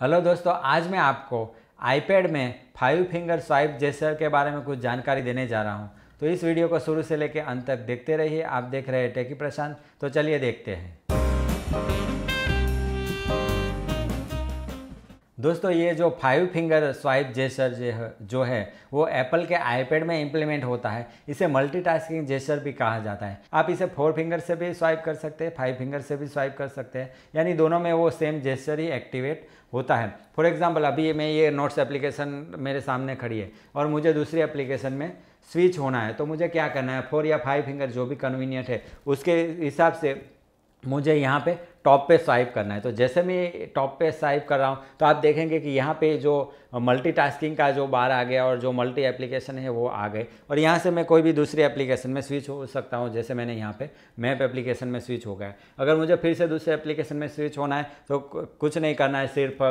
Hello दोस्तों, आज मैं आपको आईपैड में फाइव फिंगर स्वाइप जेस्चर के बारे में कुछ जानकारी देने जा रहा हूँ। तो इस वीडियो को शुरू से लेकर अंत तक देखते रहिए। आप देख रहे हैं टेकी प्रशांत तो चलिए देखते हैं। दोस्तों, ये जो फाइव फिंगर स्वाइप जेसर जो है वो एप्पल के आईपैड में इम्प्लीमेंट होता है। इसे मल्टीटास्किंग जेसर भी कहा जाता है। आप इसे फोर फिंगर से भी स्वाइप कर सकते हैं फाइव फिंगर से भी स्वाइप कर सकते हैं। यानी दोनों में वो सेम जेसर ही एक्टिवेट होता है। फॉर एग्ज़ाम्पल अभी मैं ये नोट्स एप्लीकेशन मेरे सामने खड़ी है और मुझे दूसरी एप्लीकेशन में स्विच होना है तो मुझे क्या करना है? फोर या फाइव फिंगर जो भी कन्वीनियंट है, उसके हिसाब से मुझे यहाँ पे टॉप पे स्वाइप करना है। तो जैसे मैं टॉप पे स्वाइप कर रहा हूँ तो आप देखेंगे कि यहाँ पे जो मल्टीटास्किंग का जो बार आ गया और जो मल्टी एप्लीकेशन है, वो आ गए। और यहाँ से मैं कोई भी दूसरी एप्लीकेशन में स्विच हो सकता हूँ, जैसे मैंने यहाँ पे मैप एप्लीकेशन में स्विच हो गया। अगर मुझे फिर से दूसरे एप्लीकेशन में स्विच होना है तो कुछ नहीं करना है, सिर्फ़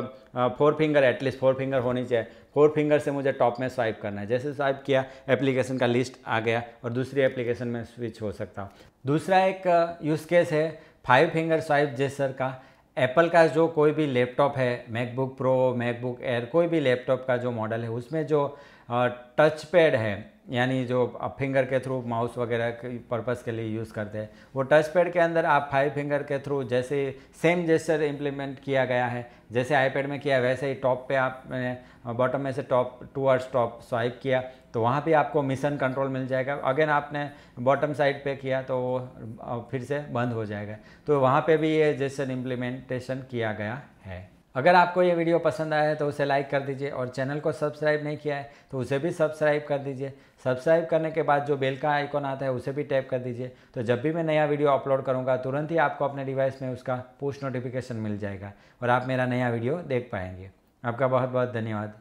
four finger at least four finger होनी चाहिए। फोर फिंगर से मुझे टॉप में स्वाइप करना है। जैसे स्वाइप किया एप्लीकेशन का लिस्ट आ गया और दूसरी एप्लीकेशन में स्विच हो सकता हूँ। दूसरा एक यूज़ केस है फाइव फिंगर स्वाइप जेसर का, एप्पल का जो कोई भी लैपटॉप है, मैकबुक प्रो, मैकबुक एयर, कोई भी लैपटॉप का जो मॉडल है, उसमें जो टच पैड है यानी जो फिंगर के थ्रू माउस वगैरह के पर्पज़ के लिए यूज़ करते हैं। वो टच पैड के अंदर आप फाइव फिंगर के थ्रू जैसे सेम जेस्चर इम्प्लीमेंट किया गया है। जैसे आईपैड में किया, वैसे ही टॉप पे आपने बॉटम में से टॉप टूवर्ड्स टॉप स्वाइप किया तो वहाँ पे आपको मिशन कंट्रोल मिल जाएगा। अगेन आपने बॉटम साइड पे किया तो वो फिर से बंद हो जाएगा। तो वहाँ पे भी ये जेस्चर इम्प्लीमेंटेशन किया गया है। अगर आपको ये वीडियो पसंद आया है तो उसे लाइक कर दीजिए और चैनल को सब्सक्राइब नहीं किया है तो उसे भी सब्सक्राइब कर दीजिए। सब्सक्राइब करने के बाद जो बेल का आइकॉन आता है, उसे भी टैप कर दीजिए। तो जब भी मैं नया वीडियो अपलोड करूँगा, तुरंत ही आपको अपने डिवाइस में उसका पोस्ट नोटिफिकेशन मिल जाएगा और आप मेरा नया वीडियो देख पाएँगे। आपका बहुत बहुत धन्यवाद।